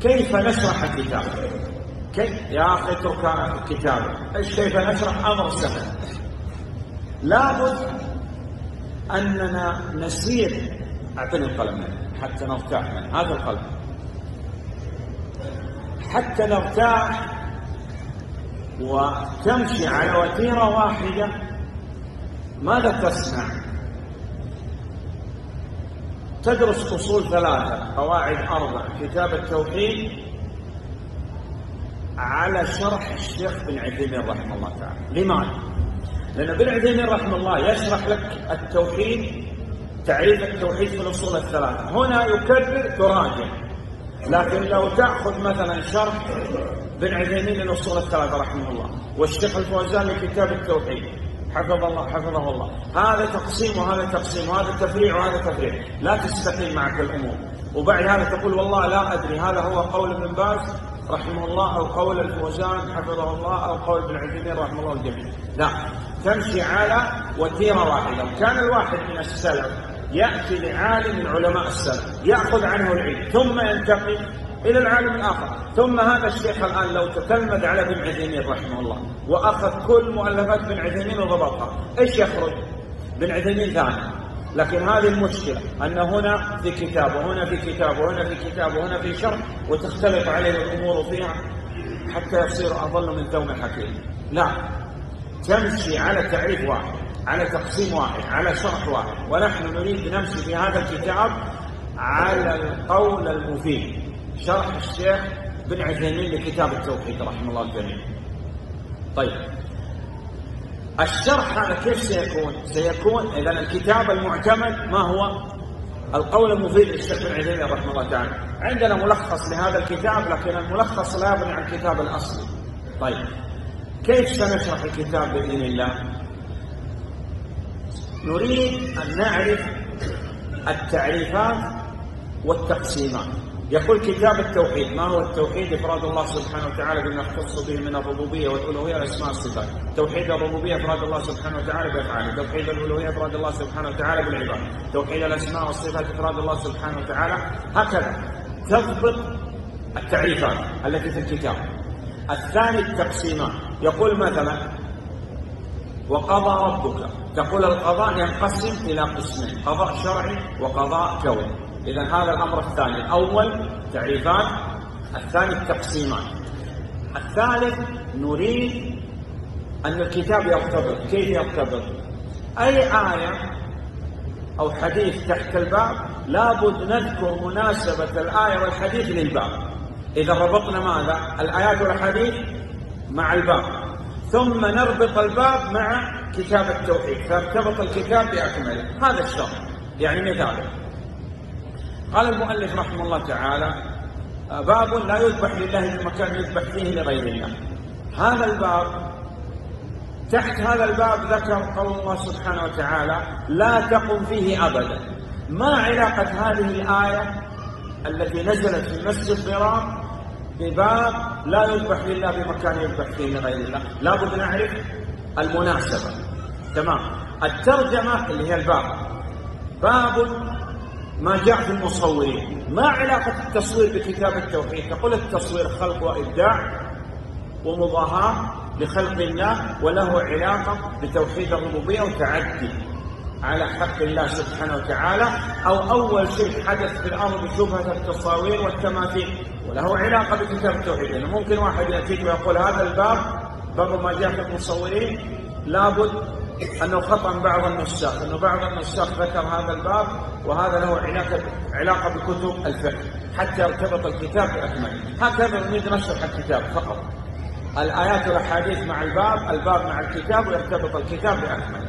كيف نشرح الكتاب؟ كيف؟ يا أخي اترك الكتاب. إيش كيف نشرح؟ أمر سهل. لابد أننا نسير. أعطني القلم حتى نرتاح من هذا القلم. حتى نرتاح وتمشي على وتيرة واحدة. ماذا تصنع؟ تدرس أصول ثلاثة قواعد أربع كتاب التوحيد على شرح الشيخ بن عثيمين رحمه الله تعالى. لماذا؟ لأن ابن عثيمين رحمه الله يشرح لك التوحيد تعريف التوحيد في الأصول الثلاثة. هنا يكرر تراجع. لكن لو تأخذ مثلا شرح بن عثيمين للأصول الثلاثة رحمه الله والشيخ الفوزان لكتاب التوحيد حفظ الله حفظه الله. هذا تقسيم وهذا تقسيم وهذا تفريع وهذا تفريع. لا تستقيم معك الأمور وبعد هذا تقول والله لا أدري هذا هو قول ابن باز رحمه الله أو قول الفوزان حفظه الله أو قول ابن عثيمين رحمه الله الجميع لا تمشي على وتيرة واحدة. كان الواحد من السلف يأتي لعالم من علماء السلف يأخذ عنه العلم ثم ينتقل إلى العالم الآخر. ثم هذا الشيخ الآن لو تتلمذ على ابن عثيمين رحمه الله وأخذ كل مؤلفات ابن عثيمين وضبطها إيش يخرج؟ ابن عثيمين ثاني. لكن هذه المشكلة أن هنا في كتاب وهنا في كتاب وهنا في كتاب وهنا في شرح وتختلف عليه الأمور فيها حتى يصير أظل من ثوم حكيم لا تمشي على تعريف واحد على تقسيم واحد على شرح واحد. ونحن نريد نمشي في هذا الكتاب على القول المفيد. شرح الشيخ بن عثيمين لكتاب التوحيد رحمه الله الجميع طيب. الشرح هذا كيف سيكون؟ سيكون إذا الكتاب المعتمد ما هو؟ القول المفيد للشيخ بن عثيمين رحمه الله تعالى. عندنا ملخص لهذا الكتاب لكن الملخص لا يبني عن الكتاب الأصلي. طيب. كيف سنشرح الكتاب بإذن الله؟ نريد أن نعرف التعريفات والتقسيمات. يقول كتاب التوحيد ما هو التوحيد؟ إفراد الله سبحانه وتعالى بما يختص به من الربوبية والالوهيه والاسماء والصفات توحيد الربوبية إفراد الله سبحانه وتعالى بأفعاله. توحيد الألوهية إفراد الله سبحانه وتعالى بالعباد. توحيد الأسماء والصفات إفراد الله سبحانه وتعالى. هكذا تضبط التعريفات التي في الكتاب. الثاني التقسيمات. يقول مثلا وقضى ربك. تقول القضاء ينقسم إلى قسمين قضاء شرعي وقضاء كوني. إذا هذا الأمر الثاني. الأول تعريفات الثاني التقسيمات. الثالث نريد أن الكتاب يرتبط كيف يرتبط أي آية أو حديث تحت الباب لابد نذكر مناسبة الآية والحديث للباب. إذا ربطنا ماذا؟ الآيات والحديث مع الباب. ثم نربط الباب مع كتاب التوحيد. فارتبط الكتاب بأكمله. هذا الشرط. يعني مثال. قال المؤلف رحمه الله تعالى باب لا يذبح لله في مكان يذبح فيه لغير الله. هذا الباب تحت هذا الباب ذكر قول الله سبحانه وتعالى لا تقم فيه أبدا. ما علاقة هذه الآية التي نزلت في مسجد ضرار بباب لا يذبح لله بمكان يذبح فيه لغير الله؟ لابد نعرف المناسبة. تمام. الترجمة اللي هي الباب. باب ما جاء في المصورين ما علاقة التصوير بكتاب التوحيد تقول التصوير خلق وإبداع ومضاهاة لخلق الله وله علاقة بتوحيد الربوبية وتعدي على حق الله سبحانه وتعالى أو أول شيء حدث في الأرض شبهة التصاوير والتماثيل وله علاقة بكتاب التوحيد. يعني ممكن واحد يأتيك ويقول هذا الباب باب ما جاء في المصورين لابد أنه خطأ بعض النساخ أنه بعض النساخ ذكر هذا الباب وهذا له علاقة علاقة بكتب الفقه حتى يرتبط الكتاب بأكمله. هكذا نريد نشرح الكتاب فقط. الآيات والأحاديث مع الباب الباب مع الكتاب ويرتبط الكتاب بأكمله.